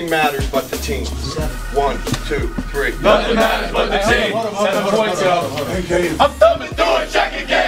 Nothing matters but the team. One, two, three. Nothing matters but the team. Seven points, yo. I'm thumbing through it, check again.